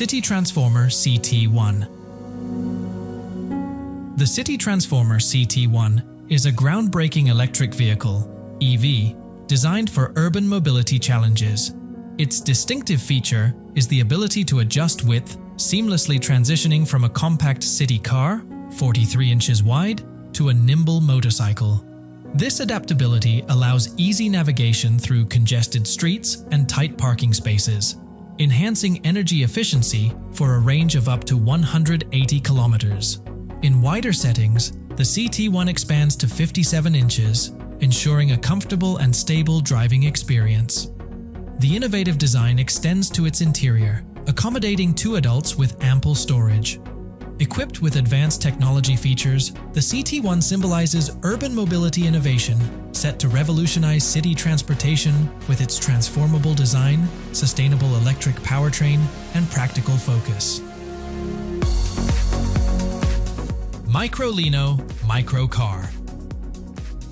City Transformer CT1 The City Transformer CT1 is a groundbreaking electric vehicle, EV, designed for urban mobility challenges. Its distinctive feature is the ability to adjust width, seamlessly transitioning from a compact city car, 43 inches wide, to a nimble motorcycle. This adaptability allows easy navigation through congested streets and tight parking spaces, enhancing energy efficiency for a range of up to 180 kilometers. In wider settings, the CT1 expands to 57 inches, ensuring a comfortable and stable driving experience. The innovative design extends to its interior, accommodating two adults with ample storage. Equipped with advanced technology features, the CT1 symbolizes urban mobility innovation set to revolutionize city transportation with its transformable design, sustainable electric powertrain, and practical focus. Microlino Microcar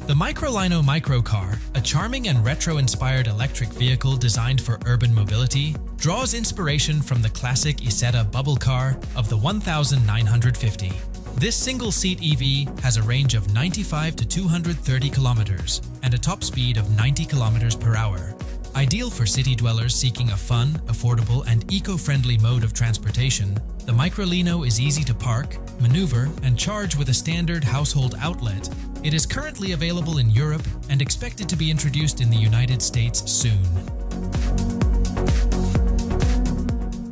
The Microlino Microcar, a charming and retro-inspired electric vehicle designed for urban mobility, draws inspiration from the classic Isetta bubble car of the 1950. This single-seat EV has a range of 95 to 230 kilometers and a top speed of 90 kilometers per hour. Ideal for city dwellers seeking a fun, affordable, and eco-friendly mode of transportation, the Microlino is easy to park, maneuver, and charge with a standard household outlet. It is currently available in Europe and expected to be introduced in the United States soon.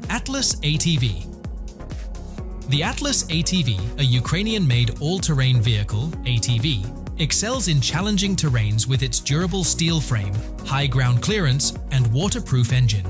Atlas ATV The Atlas ATV, a Ukrainian-made all-terrain vehicle, ATV, excels in challenging terrains with its durable steel frame, high ground clearance, and waterproof engine.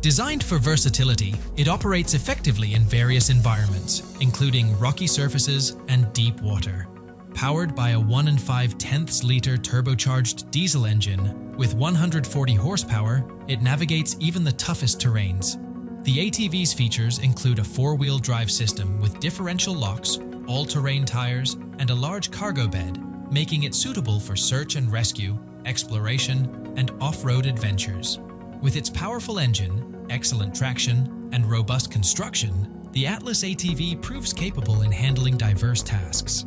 Designed for versatility, it operates effectively in various environments, including rocky surfaces and deep water. Powered by a 1 and 5 tenths liter turbocharged diesel engine with 140 horsepower, it navigates even the toughest terrains. The ATV's features include a four-wheel drive system with differential locks, all-terrain tires, and a large cargo bed, making it suitable for search and rescue, exploration, and off-road adventures. With its powerful engine, excellent traction, and robust construction, the Atlas ATV proves capable in handling diverse tasks.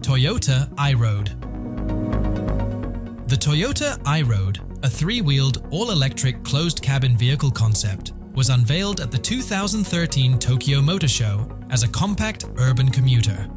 Toyota iRoad The Toyota iRoad, a three-wheeled, all-electric closed-cabin vehicle concept, was unveiled at the 2013 Tokyo Motor Show as a compact urban commuter.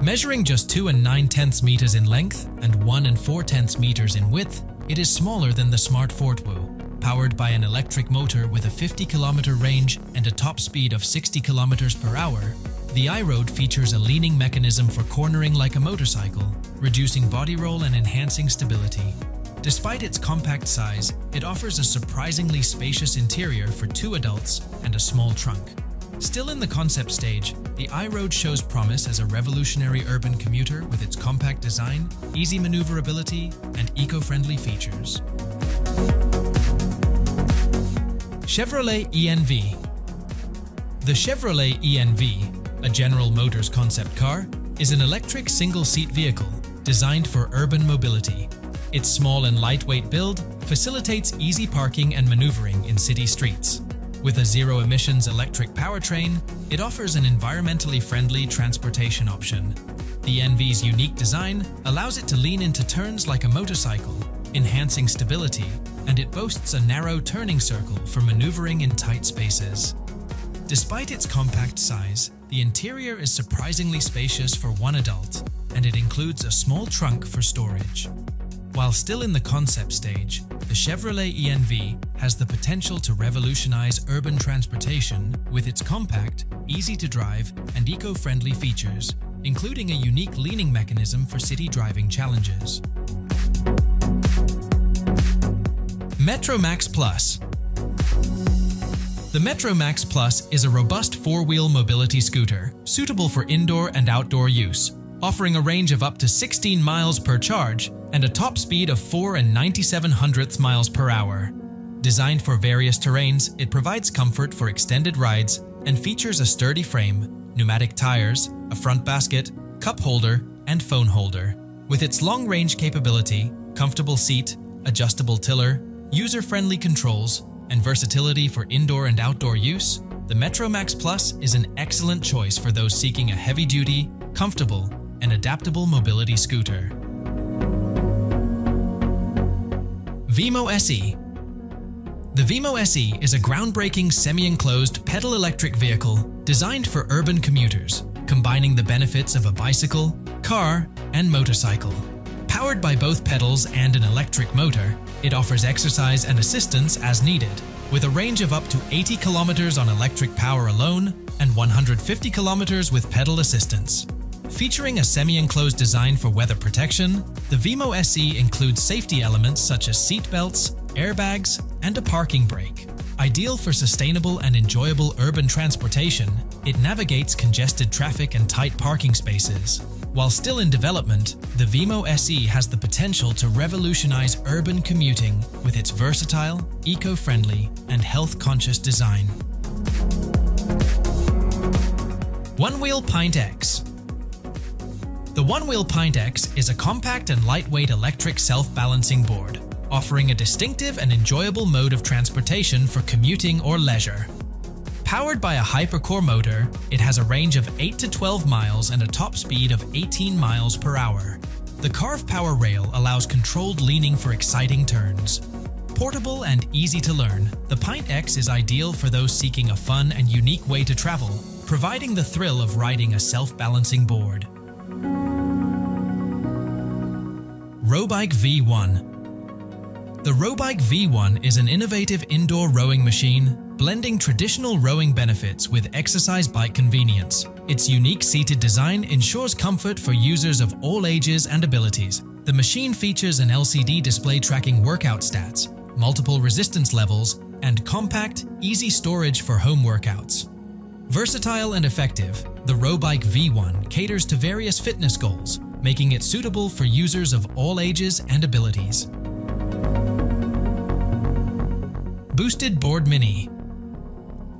Measuring just 2 and 9 tenths meters in length and 1 and 4 tenths meters in width, it is smaller than the Smart Fortwo. Powered by an electric motor with a 50 kilometer range and a top speed of 60 kilometers per hour, the iRoad features a leaning mechanism for cornering like a motorcycle, reducing body roll and enhancing stability. Despite its compact size, it offers a surprisingly spacious interior for two adults and a small trunk. Still in the concept stage, the iRoad shows promise as a revolutionary urban commuter with its compact design, easy maneuverability, and eco-friendly features. Chevrolet ENV The Chevrolet ENV a General Motors concept car, is an electric single-seat vehicle designed for urban mobility. Its small and lightweight build facilitates easy parking and maneuvering in city streets. With a zero-emissions electric powertrain, it offers an environmentally friendly transportation option. The ENV's unique design allows it to lean into turns like a motorcycle, enhancing stability, and it boasts a narrow turning circle for maneuvering in tight spaces. Despite its compact size, the interior is surprisingly spacious for one adult, and it includes a small trunk for storage. While still in the concept stage, the Chevrolet ENV has the potential to revolutionize urban transportation with its compact, easy to drive, and eco-friendly features, including a unique leaning mechanism for city driving challenges. Metromax Plus the Metromax Plus is a robust four-wheel mobility scooter, suitable for indoor and outdoor use, offering a range of up to 16 miles per charge and a top speed of 4 and 97 hundredths miles per hour. Designed for various terrains, it provides comfort for extended rides and features a sturdy frame, pneumatic tires, a front basket, cup holder, and phone holder. With its long-range capability, comfortable seat, adjustable tiller, user-friendly controls, and versatility for indoor and outdoor use, the Metro Max Plus is an excellent choice for those seeking a heavy-duty, comfortable, and adaptable mobility scooter. Veemo SE The Veemo SE is a groundbreaking semi-enclosed pedal-electric vehicle designed for urban commuters, combining the benefits of a bicycle, car, and motorcycle. Powered by both pedals and an electric motor, it offers exercise and assistance as needed, with a range of up to 80 kilometers on electric power alone and 150 kilometers with pedal assistance. Featuring a semi-enclosed design for weather protection, the Veemo SE includes safety elements such as seat belts, airbags, and a parking brake. Ideal for sustainable and enjoyable urban transportation, it navigates congested traffic and tight parking spaces. While still in development, the Veemo SE has the potential to revolutionize urban commuting with its versatile, eco-friendly, and health-conscious design. One Wheel Pint X The One Wheel Pint X is a compact and lightweight electric self-balancing board, offering a distinctive and enjoyable mode of transportation for commuting or leisure. Powered by a hypercore motor, it has a range of 8 to 12 miles and a top speed of 18 miles per hour. The Carve Power rail allows controlled leaning for exciting turns. Portable and easy to learn, the Pint X is ideal for those seeking a fun and unique way to travel, providing the thrill of riding a self-balancing board. Rowbike V1 the Rowbike V1 is an innovative indoor rowing machine blending traditional rowing benefits with exercise bike convenience. Its unique seated design ensures comfort for users of all ages and abilities. The machine features an LCD display tracking workout stats, multiple resistance levels, and compact, easy storage for home workouts. Versatile and effective, the Rowbike V1 caters to various fitness goals, making it suitable for users of all ages and abilities. Boosted Board Mini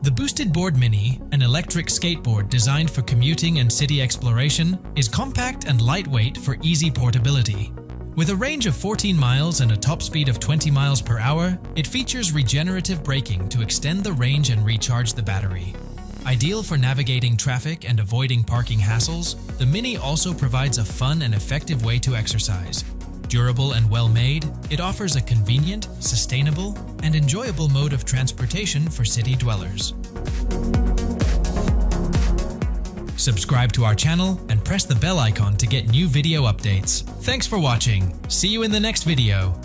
The Boosted Board Mini, an electric skateboard designed for commuting and city exploration, is compact and lightweight for easy portability. With a range of 14 miles and a top speed of 20 miles per hour, it features regenerative braking to extend the range and recharge the battery. Ideal for navigating traffic and avoiding parking hassles, the Mini also provides a fun and effective way to exercise, Durable and well made, it offers a convenient, sustainable, and enjoyable mode of transportation for city dwellers. Subscribe to our channel and press the bell icon to get new video updates. Thanks for watching. See you in the next video.